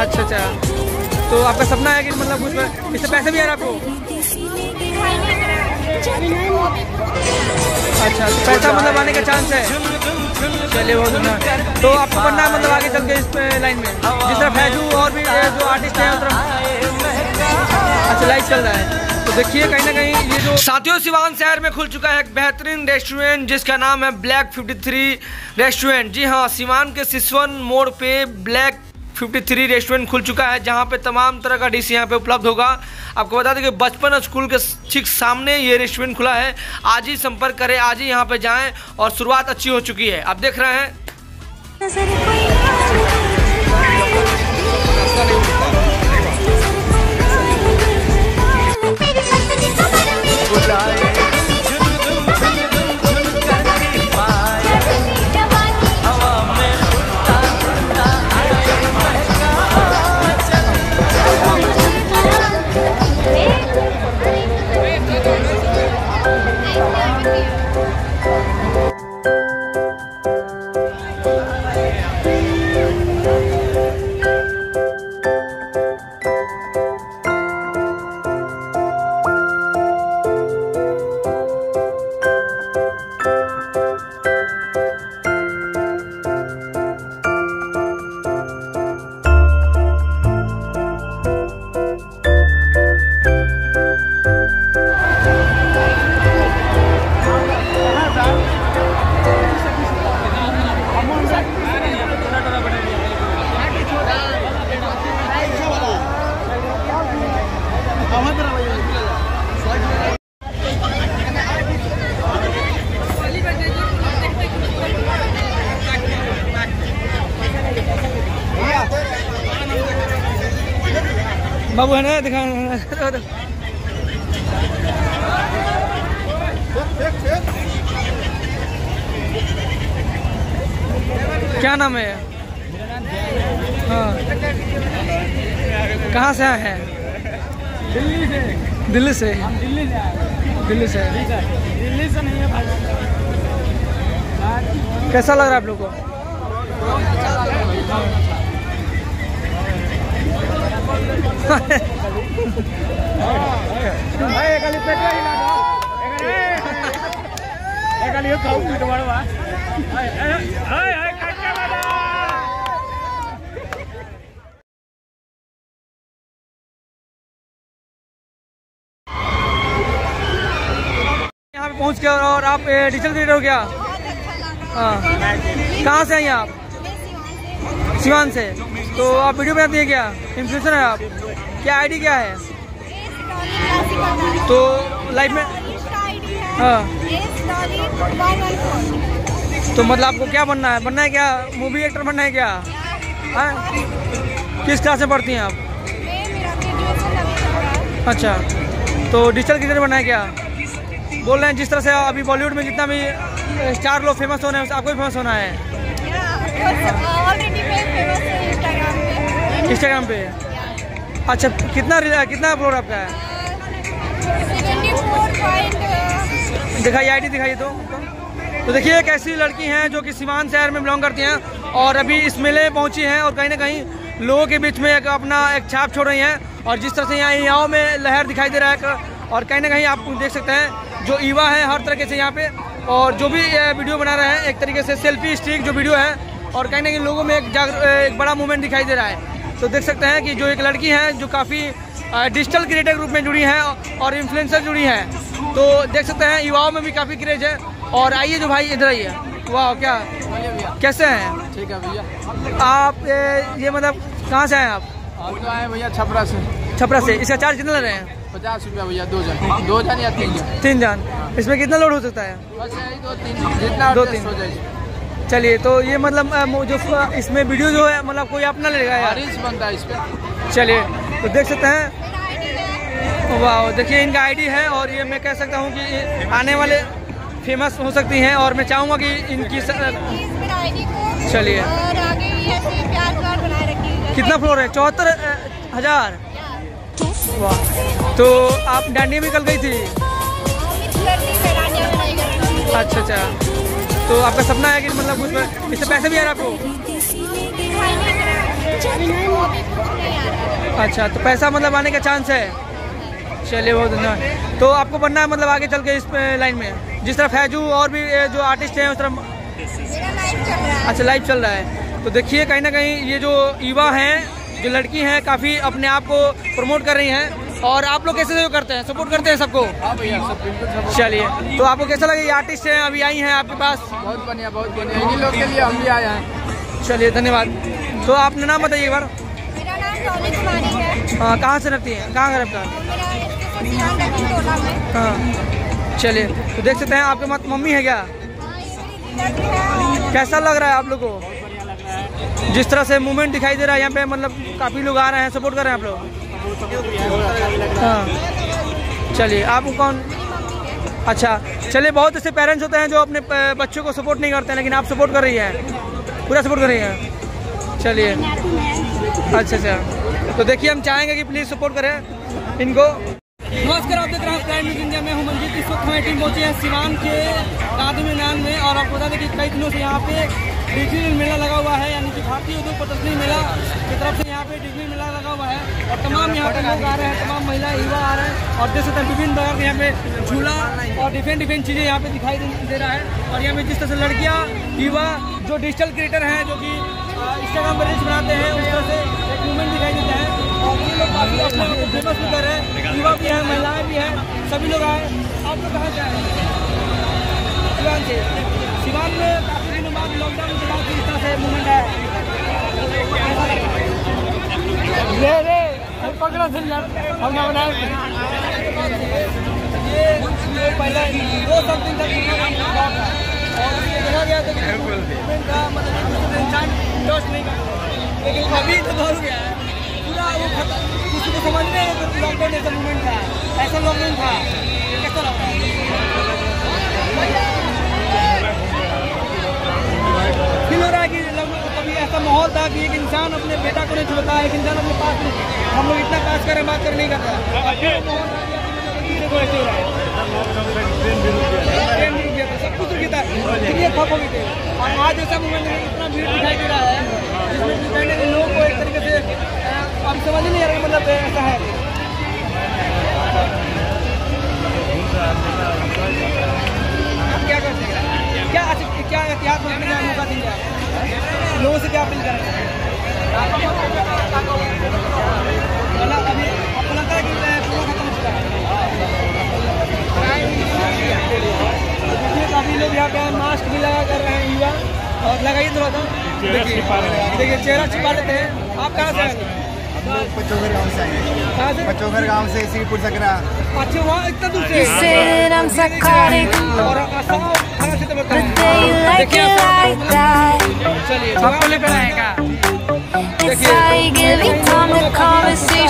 अच्छा अच्छा तो आपका सपना है कि मतलब उसमें इससे पैसे भी आ रहे आपको? अच्छा तो पैसा मतलब आने का चांस है। चलिए, बहुत धन्यवाद तो आपको बनना है मतलब आगे चल के इस लाइन में। जिस तरह फैजू और भी जो आर्टिस्ट हैं, उस तरफ़। अच्छा लाइव चल रहा है। तो देखिए, कहीं ना कहीं ये जो साथियों, सिवान शहर में खुल चुका है एक बेहतरीन रेस्टोरेंट जिसका नाम है ब्लैक 53 रेस्टोरेंट जी हाँ सिवान के सिसवन मोड़ पे ब्लैक 53 रेस्टोरेंट खुल चुका है, जहाँ पे तमाम तरह का डिश यहाँ पे उपलब्ध होगा। आपको बता दें कि बचपन स्कूल के ठीक सामने ये रेस्टोरेंट खुला है। आज ही संपर्क करें, आज ही यहाँ पे जाएँ और शुरुआत अच्छी हो चुकी है। आप देख रहे हैं। बाबू है ना? दिखा। क्या नाम है? हाँ। कहाँ से आए हैं? दिल्ली से। दिल्ली से। दिल्ली से दिल्ली से दिल्ली से नहीं है भाई कैसा लग रहा है आप लोग को भाई एक खाली पेट ही ना दो एक खाली एक खाऊ पीट मारवा हाय हाय हाय कच्चा वाला यहाँ पे पहुँच गया और आप डिजिटल क्रिएटर हो क्या हाँ। कहाँ से आई हैं आप? सिवान से? तो आप वीडियो बनाती हैं क्या? इन्फ्लुएंसर है आप? क्या आईडी क्या है? तो लाइफ में हाँ। तो मतलब आपको क्या बनना है? बनना है क्या? मूवी एक्टर बनना है क्या? हाँ? किस क्लास में पढ़ती हैं आप? अच्छा। तो डिजिटल क्रिएटर बनना है क्या? बोल रहे हैं जिस तरह से अभी बॉलीवुड में जितना भी स्टार लोग फ़ेमस हो रहे हैं, आपको भी फ़ेमस होना है। इंस्टाग्राम पे? अच्छा कितना कितना अपलोड आपका है? दिखाइए आईडी दिखाइए तो तो देखिए एक ऐसी लड़की हैं जो कि सिवान शहर में बिलोंग करती हैं और अभी इस मेले में पहुँची हैं और कहीं ना कहीं लोगों के बीच में एक अपना एक छाप छोड़ रही हैं और जिस तरह से यहाँ युवाओं में लहर दिखाई दे रहा है और कहीं ना कहीं आप देख सकते हैं, जो युवा है हर तरीके से यहाँ पे और जो भी वीडियो बना रहे हैं, एक तरीके से सेल्फी स्टिक जो वीडियो है और कहीं ना कहीं लोगों में एक जागर एक बड़ा मूवमेंट दिखाई दे रहा है। तो देख सकते हैं कि जो एक लड़की है जो काफ़ी डिजिटल क्रिएटर ग्रुप में जुड़ी हैं और इन्फ्लुएंसर जुड़ी हैं। तो देख सकते हैं युवाओं में भी काफ़ी क्रेज है। और आइए जो भाई इधर आइए। वाह क्या? कैसे हैं? ठीक है भैया। आप ये मतलब कहाँ से आए हैं आप? हम तो आए भैया छपरा से। छपरा से। इसका चार्ज कितना ले रहे हैं? पचास रुपया भैया दो जन। दो जन या तीन जन? तीन जान। इसमें कितना लोड हो सकता है? बस यही दो तीन जितना दो तीन। हो जाए चलिए तो ये मतलब जो इसमें वीडियो जो है मतलब कोई अपना लेगा यार? बनता है इस चलिए तो देख सकते हैं। वाह देखिए इनका आईडी है और ये मैं कह सकता हूँ कि आने वाले फ़ेमस हो सकती हैं और मैं चाहूँगा कि इनकी चलिए। कितना फ्लोर है? चौहत्तर हज़ार? वाह तो आप डांडिया में कल गई थी? अच्छा अच्छा। तो आपका सपना है कि मतलब उसमें इससे पैसे भी आ रहे आपको? कुछ अच्छा तो पैसा मतलब आने का चांस है। चलिए, बहुत धन्यवाद। तो आपको बनना है मतलब आगे चल के इस लाइन में? जिस तरह फैजू और भी जो आर्टिस्ट हैं, उस तरह अच्छा लाइव चल रहा है। तो देखिए, कहीं ना कहीं ये जो युवा हैं, जो लड़की हैं, काफ़ी अपने आप को प्रमोट कर रही हैं। और आप लोग कैसे सहयोग करते हैं? सपोर्ट करते हैं सबको? चलिए तो आपको कैसा लगे? ये आर्टिस्ट हैं अभी आई हैं आपके पास? बहुत बढ़िया बहुत बढ़िया। इन्हीं लोग के लिए हम भी आए हैं। चलिए धन्यवाद। तो आपने नाम बताइए एक बार। मेरा नाम डॉली कुमारी है। हाँ कहाँ से रहती हैं? कहाँ घर आपका? हाँ चलिए तो देख सकते हैं आपके मत मम्मी है क्या? हाँ, है कैसा लग रहा है आप लोग को? जिस तरह से मूवमेंट दिखाई दे रहा है यहाँ पे मतलब काफ़ी लोग आ रहे हैं सपोर्ट कर रहे हैं आप लोग। हाँ। चलिए आप कौन? अच्छा चलिए, बहुत ऐसे पेरेंट्स होते हैं जो अपने बच्चों को सपोर्ट नहीं करते हैं लेकिन आप सपोर्ट कर रही हैं। पूरा सपोर्ट कर रही हैं? चलिए। अच्छा अच्छा। तो देखिए, हम चाहेंगे कि प्लीज़ सपोर्ट करें इनको। नमस्कार, आप देख रहे हैं प्राइम न्यूज़ इंडिया में। हूँ मंजीत इस वक्त हमारी टीम पहुँची है सिवान के गांधी मैदान में। और आपको बता दें कि कई दिनों से यहाँ पे डिजिटल मेला लगा हुआ है। भारतीय उद्योग प्रदर्शनी मेला की तरफ़ से यहाँ पे डिजिटल मेला लगा हुआ है और तमाम यहाँ पे लोग आ रहे हैं तमाम महिला युवा आ रहे हैं और देख सकते विभिन्न प्रकार के यहाँ पे झूला और डिफरेंट डिफरेंट चीज़ें यहाँ पे दिखाई दे, रहा है और यहाँ पे जिस तरह से लड़कियाँ युवा जो डिजिटल क्रिएटर हैं जो कि इंस्टाग्राम पर रील्स बनाते हैं उस तरह से एक मूवमेंट दिखाई देता है और ये लोग काफ़ी फ़ेमस भी कर रहे हैं युवा भी हैं महिलाएँ भी हैं सभी लोग आए। आप लोग कहाँ आए? सिवान से। में काफ़ी दिनों बाद लॉकडाउन के बाद इस तरह से मूवमेंट है ये रे पकड़ा सुन यार। हमने बनाया ये पहले दो सब दिन तक मूवमेंट और ये देखा गया था कि मूवमेंट मतलब इंसान ट्रस्ट नहीं लेकिन अभी तो बहुत हो गया है पूरा वो किसी को समझ नहीं आया कि लॉकडाउन ऐसा मूवमेंट था ऐसा लॉकडाउन था। बेटा को नहीं छोड़ता है एक इंसान अपने पास हम लोग इतना पास करें बात कर नहीं करता ट्रेन आज ऐसा मूवमेंट है इतना भीड़ दिखाई दे रहा है जिसमें कहने के। लोग को एक तरीके से अब समझ नहीं आ रहा मतलब ऐसा है? क्या करते क्या क्या एहतियात बरतने का मौका आप लोगों से क्या अपील करेंगे काफ़ी लोग यहाँ पे मास्क भी लगा कर रहे हैं युवा और लगाइए थोड़ा सा देखिए चेहरा छिपा लेते हैं आप कहाँ से आए पचोगर गाँव से कहाँ से पचोगर गाँव से श्रीपुर सकरा अच्छा वहाँ इतना दूर से और आसाम तो आसाम like that. चलिए पहनाएगा It's how you give me time, conversation to no